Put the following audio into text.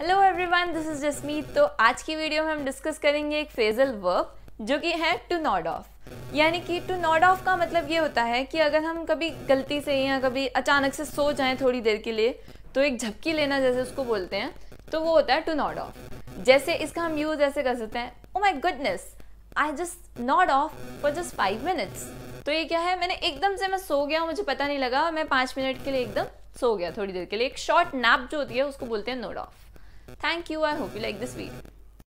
Hello everyone this is Jasmeet तो आज की वीडियो में हम डिस्कस करेंगे एक फेजल वर्ब जो कि है टू नॉड ऑफ़ यानी कि टू नॉड ऑफ़ का मतलब ये होता है कि अगर हम कभी गलती से या कभी अचानक से सो जाएँ थोड़ी देर के लिए तो एक झपकी लेना जैसे उसको बोलते हैं तो वो होता है टू नॉड ऑफ़ जैसे इसका हम यूज़ ऐसे कर सकते हैं ओ my goodness I just nod off for just five minutes तो ये क्या है? मैंने एकदम से मैं सो गया, मुझे पता नहीं लगा मैं पाँच मिनट के लिए एकदम सो गया थोड़ी देर के लिए। एक शॉर्ट नैप जो होती है, उसको बोलते हैं nod off Thank you. I hope you like this video.